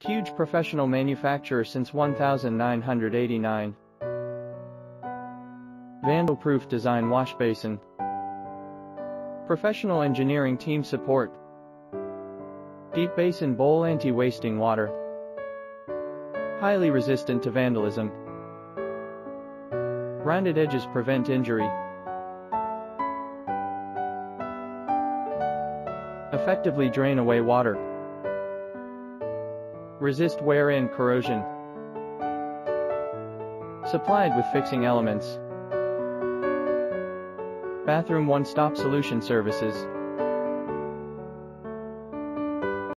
Kuge professional manufacturer since 1989. Vandal-proof design wash basin. Professional engineering team support. Deep basin bowl anti-wasting water. Highly resistant to vandalism. Rounded edges prevent injury. Effectively drain away water. Resist wear and corrosion. Supplied with fixing elements. Bathroom One Stop Solution Services.